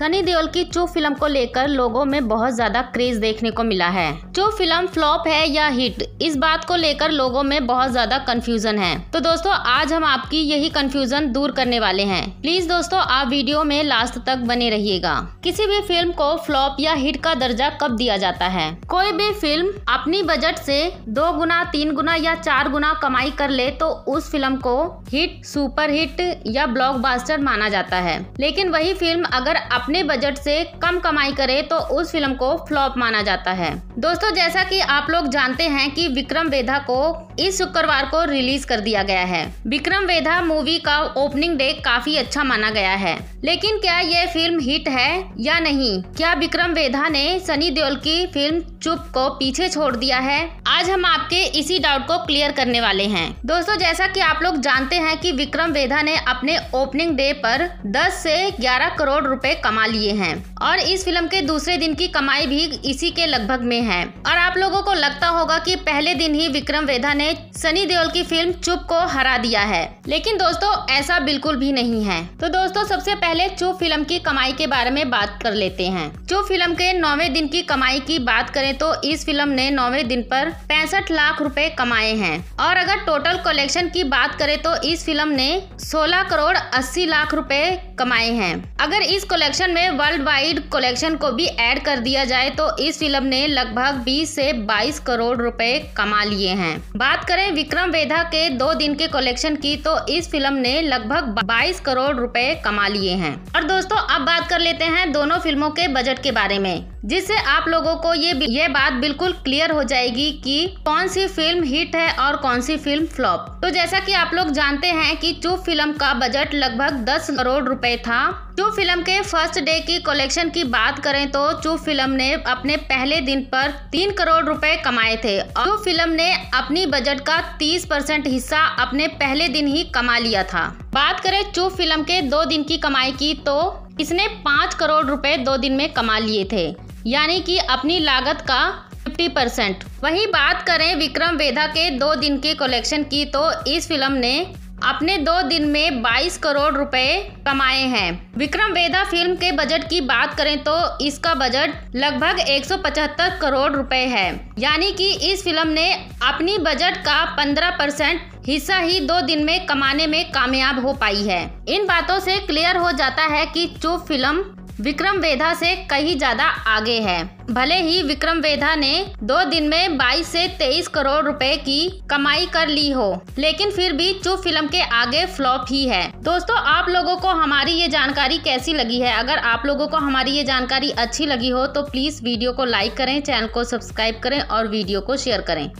सनी देओल की चुप फ़िल्म को लेकर लोगों में बहुत ज़्यादा क्रेज देखने को मिला है। चुप फ़िल्म फ्लॉप है या हिट, इस बात को लेकर लोगों में बहुत ज़्यादा कंफ्यूजन है। तो दोस्तों, आज हम आपकी यही कंफ्यूजन दूर करने वाले हैं। प्लीज़ दोस्तों, आप वीडियो में लास्ट तक बने रहिएगा। किसी भी फ़िल्म को फ्लॉप या हिट का दर्जा कब दिया जाता है? कोई भी फ़िल्म अपनी बजट से दो गुना, तीन गुना या चार गुना कमाई कर ले तो उस फ़िल्म को हिट सुपर हिट या ब्लॉकबस्टर माना जाता है। लेकिन वही फ़िल्म अगर अपने बजट से कम कमाई करे तो उस फ़िल्म को फ्लॉप माना जाता है। दोस्तों, जैसा कि आप लोग जानते हैं कि विक्रम वेधा को इस शुक्रवार को रिलीज़ कर दिया गया है। विक्रम वेधा मूवी का ओपनिंग डे काफ़ी अच्छा माना गया है। लेकिन क्या यह फ़िल्म हिट है या नहीं? क्या विक्रम वेधा ने सनी देओल की फ़िल्म चुप को पीछे छोड़ दिया है? आज हम आपके इसी डाउट को क्लियर करने वाले हैं। दोस्तों, जैसा कि आप लोग जानते हैं कि विक्रम वेधा ने अपने ओपनिंग डे पर 10 से 11 करोड़ रुपए कमा लिए हैं। और इस फ़िल्म के दूसरे दिन की कमाई भी इसी के लगभग में है। और आप लोगों को लगता होगा कि पहले दिन ही विक्रम वेधा ने सनी देओल की फ़िल्म चुप को हरा दिया है। लेकिन दोस्तों, ऐसा बिल्कुल भी नहीं है। तो दोस्तों, सबसे पहले चुप फ़िल्म की कमाई के बारे में बात कर लेते हैं। चुप फ़िल्म के नौवे दिन की कमाई की बात करें तो इस फ़िल्म ने नौवे दिन पर पैंसठ लाख रुपए कमाए हैं। और अगर टोटल कलेक्शन की बात करें तो इस फ़िल्म ने 16 करोड़ 80 लाख रुपए कमाए हैं। अगर इस कलेक्शन में वर्ल्ड वाइड कलेक्शन को भी ऐड कर दिया जाए तो इस फ़िल्म ने लगभग 20 से 22 करोड़ रुपए कमा लिए हैं। बात करें विक्रम वेधा के दो दिन के कलेक्शन की तो इस फ़िल्म ने लगभग 22 करोड़ रुपए कमा लिए हैं। और दोस्तों, अब बात कर लेते हैं दोनों फ़िल्मों के बजट के बारे में, जिससे आप लोगों को ये ये बात बिल्कुल क्लियर हो जाएगी कि कौन सी फ़िल्म हिट है और कौन सी फ़िल्म फ्लॉप तो जैसा कि आप लोग जानते हैं कि चुप फ़िल्म का बजट लगभग 10 करोड़ रुपए था चुप फ़िल्म के फ़र्स्ट डे की कलेक्शन की बात करें तो चुप फ़िल्म ने अपने पहले दिन पर तीन करोड़ रुपए कमाए थे। और चुप फ़िल्म ने अपनी बजट का 30 परसेंट हिस्सा अपने पहले दिन ही कमा लिया था। बात करें चुप फ़िल्म के दो दिन की कमाई की तो इसने पाँच करोड़ रुपए दो दिन में कमा लिए थे। यानी कि अपनी लागत का 50 परसेंट। वही बात करें विक्रम वेधा के दो दिन के कलेक्शन की तो इस फ़िल्म ने अपने दो दिन में 22 करोड़ रुपए कमाए हैं। विक्रम वेदा फ़िल्म के बजट की बात करें तो इसका बजट लगभग 175 करोड़ रुपए है। यानी कि इस फ़िल्म ने अपनी बजट का 15 परसेंट हिस्सा ही दो दिन में कमाने में कामयाब हो पाई है। इन बातों से क्लियर हो जाता है कि चुप फ़िल्म विक्रम वेधा से कहीं ज़्यादा आगे है। भले ही विक्रम वेधा ने दो दिन में 22 से 23 करोड़ रुपए की कमाई कर ली हो, लेकिन फिर भी चुप फ़िल्म के आगे फ्लॉप ही है। दोस्तों, आप लोगों को हमारी ये जानकारी कैसी लगी है? अगर आप लोगों को हमारी ये जानकारी अच्छी लगी हो तो प्लीज़ वीडियो को लाइक करें चैनल को सब्सक्राइब करें और वीडियो को शेयर करें।